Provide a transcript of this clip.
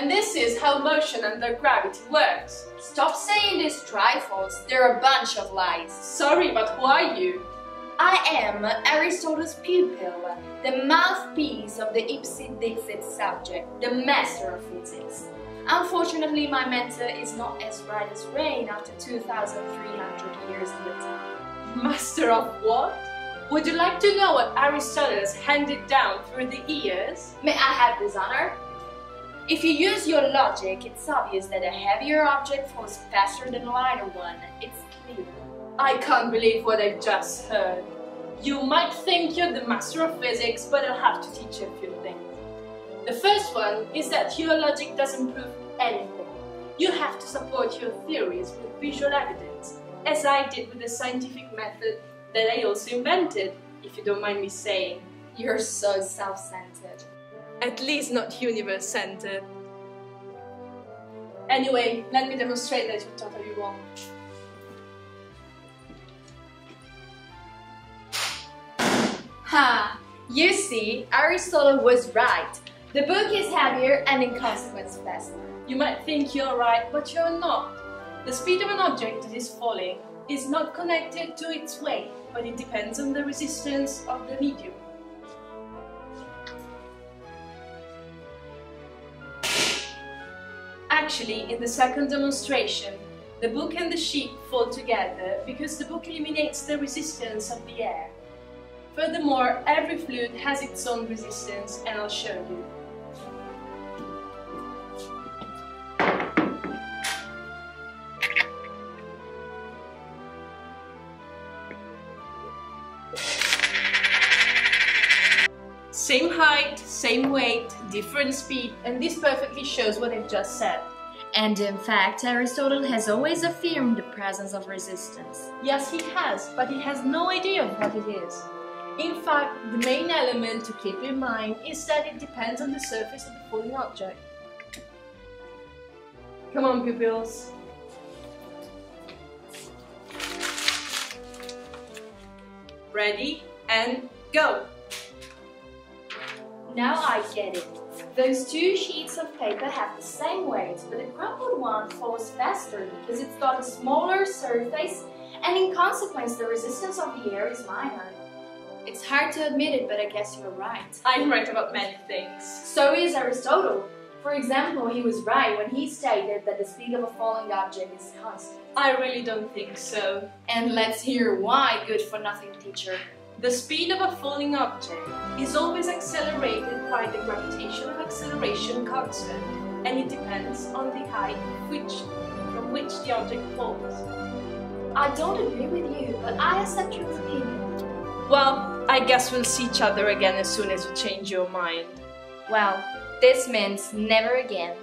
And this is how motion under gravity works. Stop saying these trifles, they're a bunch of lies. Sorry, but who are you? I am Aristotle's pupil, the mouthpiece of the Ipse Dixit subject, the master of physics. Unfortunately, my mentor is not as bright as rain after 2,300 years in the time. Master of what? Would you like to know what Aristotle has handed down through the years? May I have this honor? If you use your logic, it's obvious that a heavier object falls faster than a lighter one. It's clear. I can't believe what I've just heard. You might think you're the master of physics, but I'll have to teach you a few things. The first one is that your logic doesn't prove anything. You have to support your theories with visual evidence, as I did with the scientific method that I also invented, if you don't mind me saying. You're so self-centered. At least not universe-centered. Anyway, let me demonstrate that you're totally wrong. Ha! You see, Aristotle was right. The book is heavier and in consequence faster. You might think you're right, but you're not. The speed of an object that is falling is not connected to its weight, but it depends on the resistance of the medium. Actually, in the second demonstration, the book and the sheet fall together because the book eliminates the resistance of the air. Furthermore, every fluid has its own resistance and I'll show you. Same height, same weight, different speed, and this perfectly shows what I've just said. And in fact, Aristotle has always affirmed the presence of resistance. Yes, he has, but he has no idea of what it is. In fact, the main element to keep in mind is that it depends on the surface of the falling object. Come on, pupils. Ready and go! Now I get it. Those two sheets of paper have the same weight, but the crumpled one falls faster because it's got a smaller surface and in consequence the resistance of the air is minor. It's hard to admit it, but I guess you're right. I'm right about many things. So is Aristotle. For example, he was right when he stated that the speed of a falling object is constant. I really don't think so. And let's hear why, good for nothing teacher. The speed of a falling object is always accelerated by the gravitational acceleration constant, and it depends on the height which, from which the object falls. I don't agree with you, but I accept your opinion. Well, I guess we'll see each other again as soon as you change your mind. Well, this means never again.